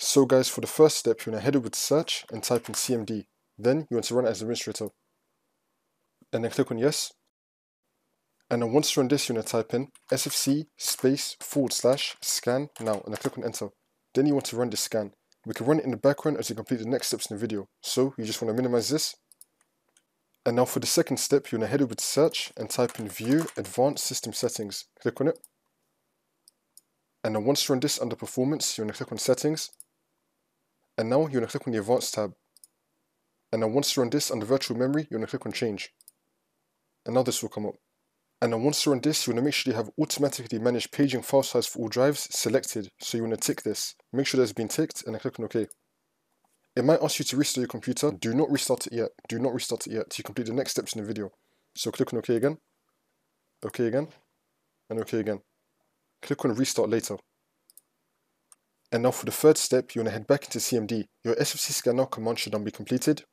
So guys, for the first step, you want to head over to search and type in CMD. Then you want to run it as administrator. And then click on yes. And then once you run this, you want to type in sfc space forward slash scan now and then click on enter. Then you want to run this scan. We can run it in the background as you complete the next steps in the video. So you just want to minimize this. And now for the second step, you want to head over to search and type in view advanced system settings. Click on it. And then once you run this under performance, you want to click on settings. And now you're going to click on the advanced tab. And then once you run this under virtual memory, you're going to click on change. And now this will come up. And then once you're on this, you want to make sure you have automatically manage paging file size for all drives selected. So you want to tick this. Make sure that's been ticked and then click on OK. It might ask you to restart your computer. Do not restart it yet. Do not restart it yet to complete the next steps in the video. So click on OK again. OK again. And OK again. Click on restart later. And now for the third step, you want to head back into CMD. Your SFC scan now command should now be completed.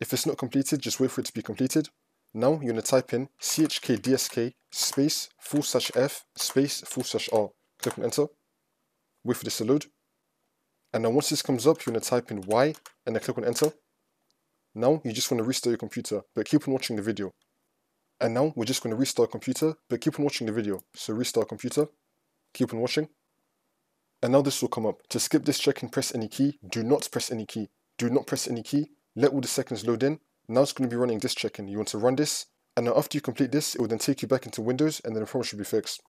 If it's not completed, just wait for it to be completed. Now you're going to type in chkdsk space full slash f space full slash r. Click on enter. Wait for this to load. And then once this comes up, you're going to type in y and then click on enter. Now you just want to restart your computer, but keep on watching the video. And now we're just going to restart computer, but keep on watching the video. So restart computer, keep on watching. And now this will come up. To skip this check and press any key, do not press any key. Do not press any key. Let all the seconds load in now it's going to be running this check-in. You want to run this, and now after you complete this, it will then take you back into Windows, and then the problem should be fixed.